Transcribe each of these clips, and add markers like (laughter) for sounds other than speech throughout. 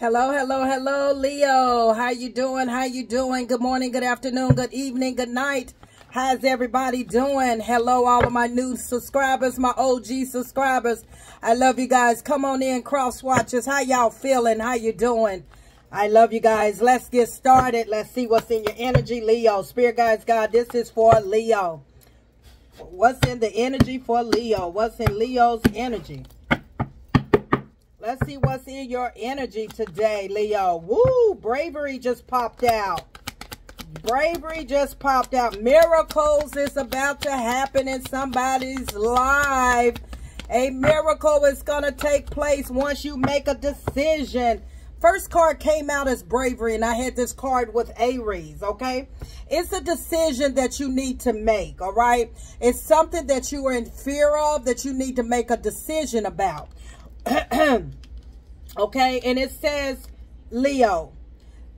Hello, hello, hello, Leo. How you doing? How you doing? Good morning, good afternoon, good evening, good night. How's everybody doing? Hello, all of my new subscribers, my OG subscribers. I love you guys. Come on in, cross watchers. How y'all feeling? How you doing? I love you guys. Let's get started. Let's see what's in your energy, Leo. Spirit guys, God, this is for Leo. What's in the energy for Leo? What's in Leo's energy? Let's see what's in your energy today, Leo. Woo! Bravery just popped out. Bravery just popped out. Miracles is about to happen in somebody's life. A miracle is going to take place once you make a decision. First card came out as bravery, and I had this card with Aries, okay? It's a decision that you need to make, all right? It's something that you are in fear of that you need to make a decision about. (clears throat) okay, and it says Leo.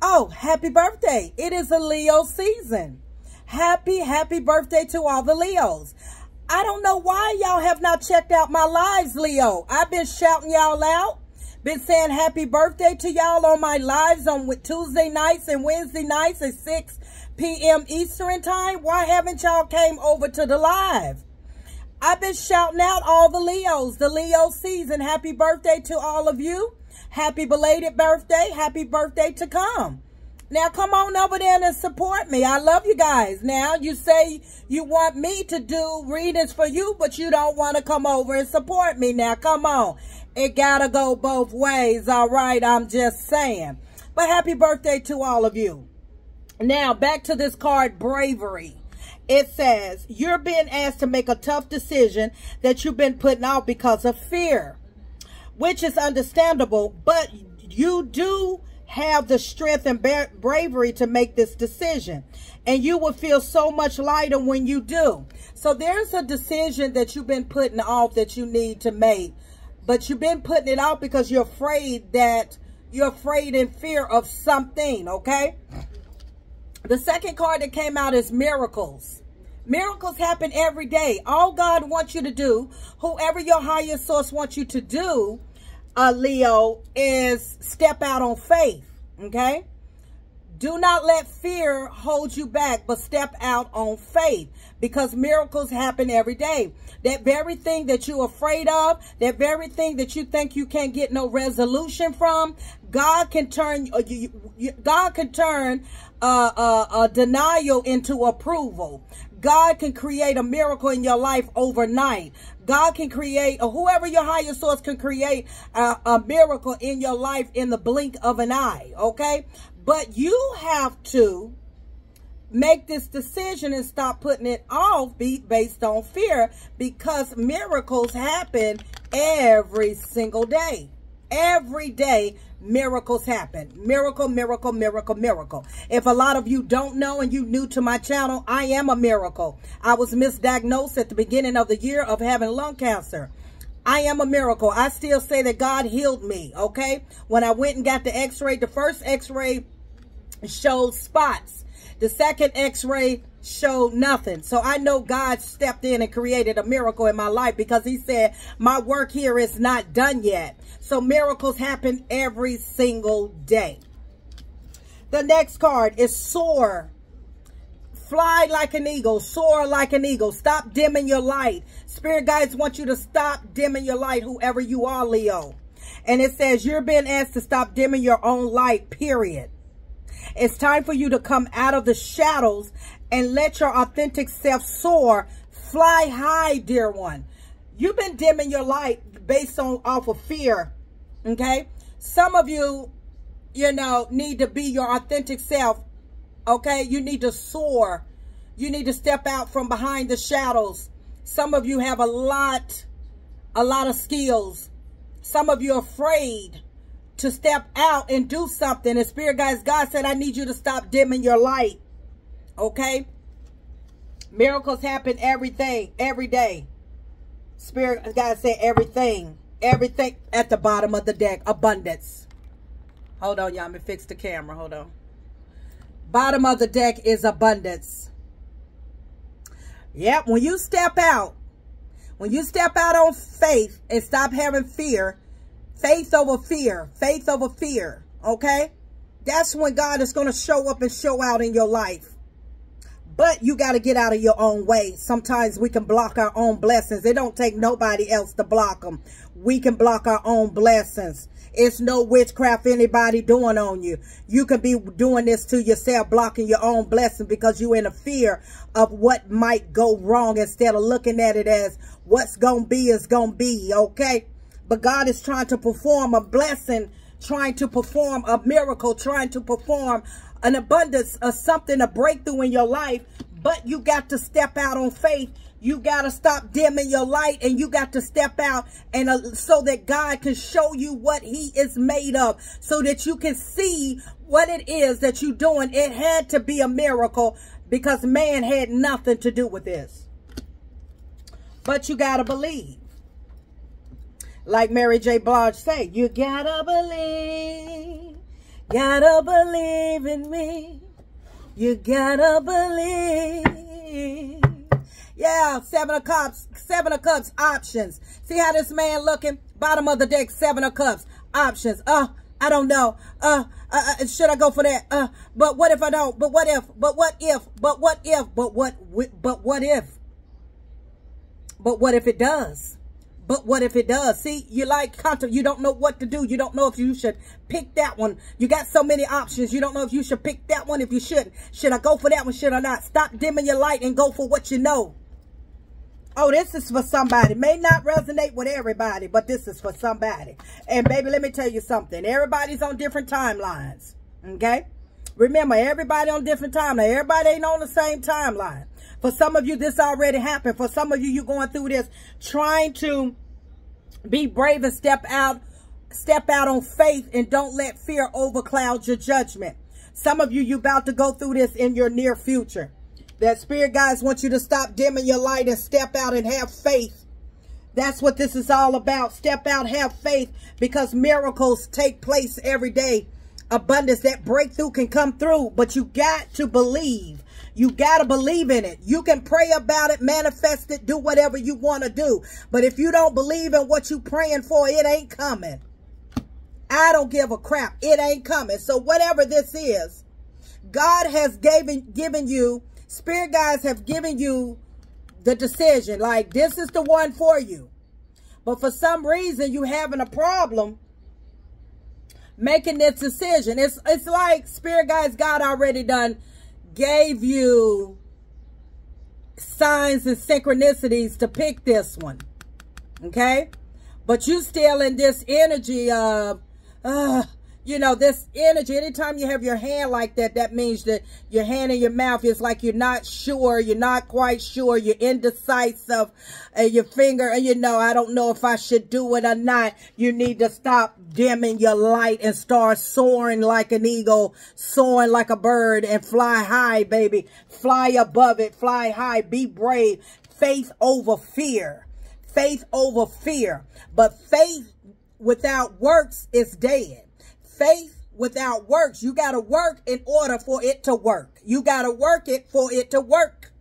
Oh, happy birthday. It is a Leo season. Happy, happy birthday to all the Leos. I don't know why y'all have not checked out my lives, Leo. I've been shouting y'all out. Been saying happy birthday to y'all on my lives on Tuesday nights and Wednesday nights at 6 p.m. Eastern time. Why haven't y'all came over to the live? I've been shouting out all the Leos, the Leo season. Happy birthday to all of you. Happy belated birthday. Happy birthday to come. Now, come on over there and support me. I love you guys. Now, you say you want me to do readings for you, but you don't want to come over and support me. Now, come on. It got to go both ways. All right, I'm just saying. But happy birthday to all of you. Now, back to this card, Bravery it says you're being asked to make a tough decision that you've been putting off because of fear, which is understandable, but you do have the strength and bravery to make this decision. And you will feel so much lighter when you do. So there's a decision that you've been putting off that you need to make. But you've been putting it off because you're afraid that you're afraid in fear of something, okay? The second card that came out is miracles. Miracles happen every day. All God wants you to do, whoever your higher source wants you to do, uh, Leo, is step out on faith. Okay? Do not let fear hold you back, but step out on faith because miracles happen every day. That very thing that you're afraid of, that very thing that you think you can't get no resolution from, God can turn uh, God can turn uh, uh, denial into approval. God can create a miracle in your life overnight. God can create, or whoever your higher source can create a, a miracle in your life in the blink of an eye, okay? But you have to make this decision and stop putting it off be, based on fear because miracles happen every single day. Every day, miracles happen. Miracle, miracle, miracle, miracle. If a lot of you don't know and you new to my channel, I am a miracle. I was misdiagnosed at the beginning of the year of having lung cancer. I am a miracle. I still say that God healed me, okay? When I went and got the x-ray, the first x-ray showed spots. The second x-ray showed nothing. So I know God stepped in and created a miracle in my life because he said, my work here is not done yet. So miracles happen every single day. The next card is soar. Fly like an eagle. Soar like an eagle. Stop dimming your light. Spirit guides want you to stop dimming your light, whoever you are, Leo. And it says you're being asked to stop dimming your own light, period. It's time for you to come out of the shadows and let your authentic self soar. Fly high, dear one. You've been dimming your light based on off of fear. Okay. Some of you, you know, need to be your authentic self. Okay. You need to soar. You need to step out from behind the shadows. Some of you have a lot, a lot of skills. Some of you are afraid to step out and do something. And Spirit guys, God said, I need you to stop dimming your light. Okay? Miracles happen everything, every day. Spirit God said everything. Everything at the bottom of the deck. Abundance. Hold on, y'all. Let me fix the camera. Hold on. Bottom of the deck is abundance. Yep. When you step out, when you step out on faith and stop having fear, Faith over fear. Faith over fear. Okay? That's when God is going to show up and show out in your life. But you got to get out of your own way. Sometimes we can block our own blessings. It don't take nobody else to block them. We can block our own blessings. It's no witchcraft anybody doing on you. You can be doing this to yourself, blocking your own blessing because you're in a fear of what might go wrong instead of looking at it as what's going to be is going to be, okay? But God is trying to perform a blessing, trying to perform a miracle, trying to perform an abundance of something, a breakthrough in your life. But you got to step out on faith you got to stop dimming your light and you got to step out and uh, so that God can show you what he is made of so that you can see what it is that you're doing. It had to be a miracle because man had nothing to do with this. But you got to believe. Like Mary J. Blige say, you got to believe. Gotta believe in me. You gotta believe. Yeah, seven of cups, seven of cups options. See how this man looking? Bottom of the deck, seven of cups options. Uh, I don't know. Uh, uh, uh, should I go for that? Uh, but what if I don't? But what if? But what if? But what if? But what? But what if? But what if it does? But what if it does? See, you like content. You don't know what to do. You don't know if you should pick that one. You got so many options. You don't know if you should pick that one, if you shouldn't. Should I go for that one? Should I not? Stop dimming your light and go for what you know. Oh, this is for somebody. May not resonate with everybody, but this is for somebody. And baby, let me tell you something. Everybody's on different timelines. Okay? Remember, everybody on different timelines. Everybody ain't on the same timeline. For some of you, this already happened. For some of you, you're going through this trying to be brave and step out, step out on faith and don't let fear overcloud your judgment. Some of you, you're about to go through this in your near future. That spirit guys want you to stop dimming your light and step out and have faith. That's what this is all about. Step out, have faith because miracles take place every day. Abundance, that breakthrough can come through, but you got to believe. You got to believe in it. You can pray about it, manifest it, do whatever you want to do. But if you don't believe in what you praying for, it ain't coming. I don't give a crap. It ain't coming. So whatever this is, God has given, given you Spirit guides have given you the decision. Like, this is the one for you. But for some reason, you having a problem making this decision. It's, it's like Spirit guides God already done gave you signs and synchronicities to pick this one. Okay? But you still in this energy of, uh, you know, this energy, anytime you have your hand like that, that means that your hand in your mouth is like you're not sure, you're not quite sure, you're indecisive, and your finger, and you know, I don't know if I should do it or not. You need to stop dimming your light and start soaring like an eagle, soaring like a bird, and fly high, baby. Fly above it, fly high, be brave. Faith over fear. Faith over fear. But faith without works is dead faith without works. You got to work in order for it to work. You got to work it for it to work.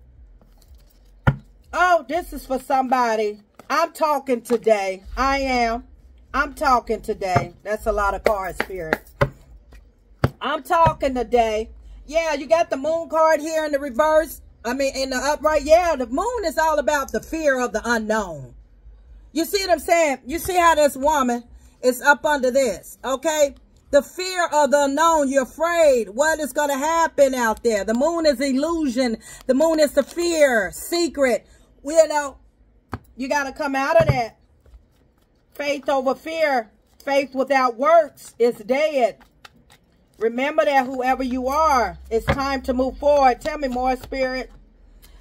Oh, this is for somebody. I'm talking today. I am. I'm talking today. That's a lot of card spirit. I'm talking today. Yeah, you got the moon card here in the reverse. I mean, in the upright. Yeah, the moon is all about the fear of the unknown. You see what I'm saying? You see how this woman is up under this, okay? The fear of the unknown. You're afraid. What is going to happen out there? The moon is illusion. The moon is the fear, secret. You know, you got to come out of that. Faith over fear. Faith without works is dead. Remember that whoever you are, it's time to move forward. Tell me more, Spirit.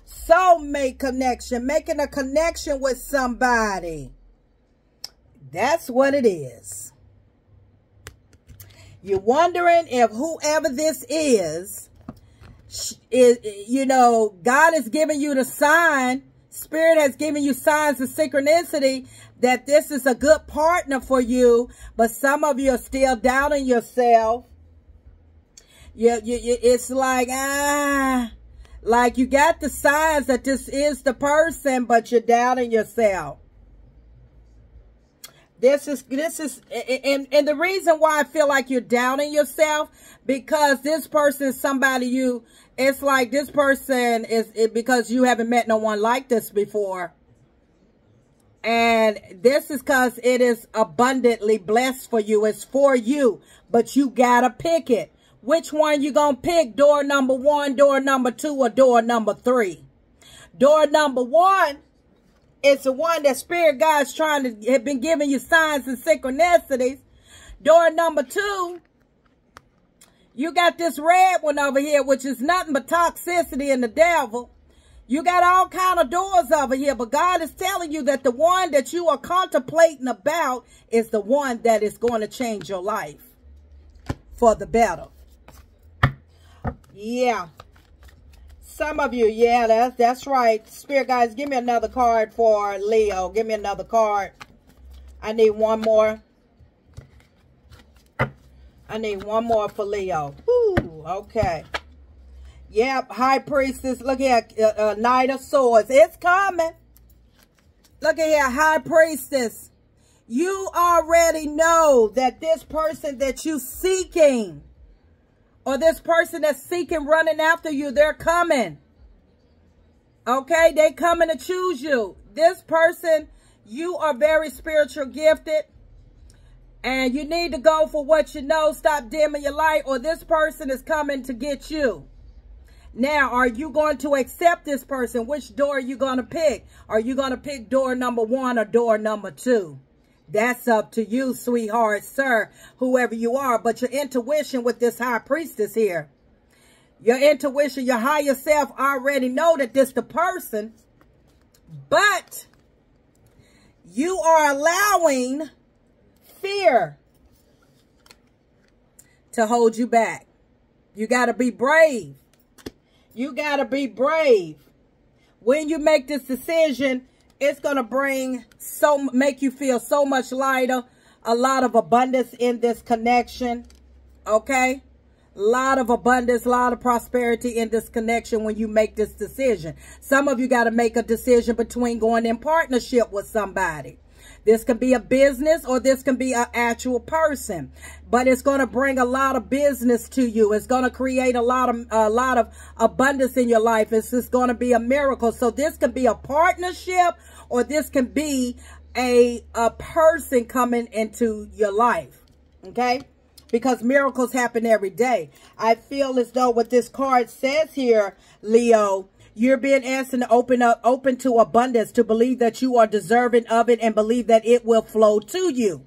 Soulmate connection. Making a connection with somebody. That's what it is. You're wondering if whoever this is, is, you know, God has given you the sign, Spirit has given you signs of synchronicity that this is a good partner for you, but some of you are still doubting yourself. You, you, you, it's like, ah, like you got the signs that this is the person, but you're doubting yourself. This is, this is, and, and the reason why I feel like you're doubting yourself, because this person is somebody you, it's like this person is, it, because you haven't met no one like this before. And this is because it is abundantly blessed for you. It's for you, but you gotta pick it. Which one you gonna pick? Door number one, door number two, or door number three? Door number one it's the one that Spirit God's trying to have been giving you signs and synchronicities. Door number two, you got this red one over here, which is nothing but toxicity and the devil. You got all kind of doors over here, but God is telling you that the one that you are contemplating about is the one that is going to change your life for the better. Yeah. Some of you, yeah, that's that's right. Spirit guys, give me another card for Leo. Give me another card. I need one more. I need one more for Leo. Okay. Yep, High Priestess. Look here, uh, uh, Knight of Swords. It's coming. Look at here, High Priestess. You already know that this person that you seeking or this person that's seeking running after you, they're coming. Okay, they coming to choose you. This person, you are very spiritual gifted. And you need to go for what you know. Stop dimming your light. Or this person is coming to get you. Now, are you going to accept this person? Which door are you going to pick? Are you going to pick door number one or door number two? That's up to you, sweetheart, sir, whoever you are. But your intuition with this high priestess here, your intuition, your higher self already know that this the person. But you are allowing fear to hold you back. You got to be brave. You got to be brave. When you make this decision, it's going to bring so, make you feel so much lighter. A lot of abundance in this connection. Okay? A lot of abundance, a lot of prosperity in this connection when you make this decision. Some of you got to make a decision between going in partnership with somebody. This can be a business or this can be an actual person, but it's going to bring a lot of business to you. It's going to create a lot of a lot of abundance in your life. It's just going to be a miracle. So this can be a partnership or this can be a a person coming into your life. Okay? Because miracles happen every day. I feel as though what this card says here, Leo, you're being asked to open up, open to abundance, to believe that you are deserving of it and believe that it will flow to you.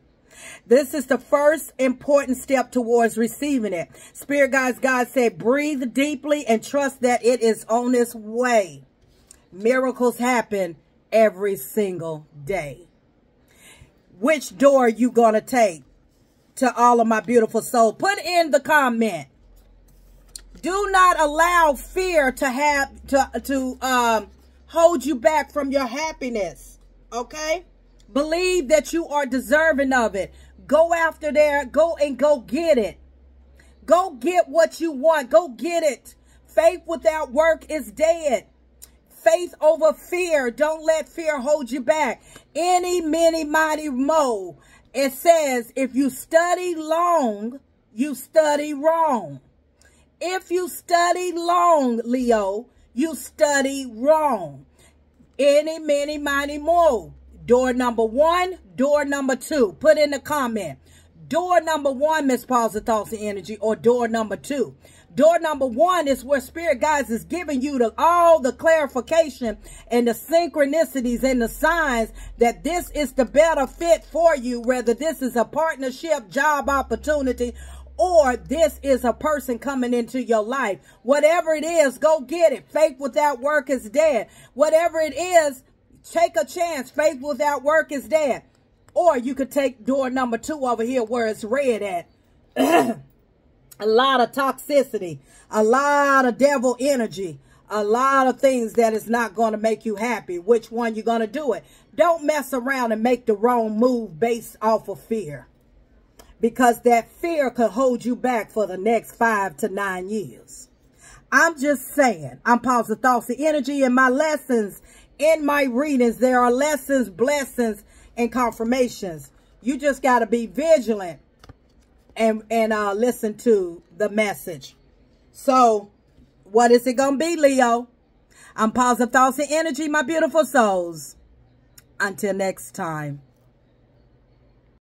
This is the first important step towards receiving it. Spirit guides, God said, breathe deeply and trust that it is on its way. Miracles happen every single day. Which door you going to take to all of my beautiful soul? Put in the comment do not allow fear to have to to um hold you back from your happiness. Okay? Believe that you are deserving of it. Go after there. Go and go get it. Go get what you want. Go get it. Faith without work is dead. Faith over fear. Don't let fear hold you back. Any, many, mighty, mo. It says, if you study long, you study wrong. If you study long, Leo, you study wrong. Any, many, many more. Door number one, door number two. Put in the comment. Door number one, Miss Paul's Thoughts and Energy, or door number two. Door number one is where Spirit Guides is giving you the, all the clarification and the synchronicities and the signs that this is the better fit for you, whether this is a partnership, job opportunity, or this is a person coming into your life. Whatever it is, go get it. Faith without work is dead. Whatever it is, take a chance. Faith without work is dead. Or you could take door number two over here where it's red at. (clears throat) a lot of toxicity, a lot of devil energy, a lot of things that is not going to make you happy. Which one you're going to do it? Don't mess around and make the wrong move based off of fear because that fear could hold you back for the next five to nine years. I'm just saying, I'm positive thoughts, the energy in my lessons, in my readings, there are lessons, blessings, and confirmations. You just got to be vigilant and, and uh, listen to the message. So what is it going to be, Leo? I'm positive thoughts and energy, my beautiful souls. Until next time.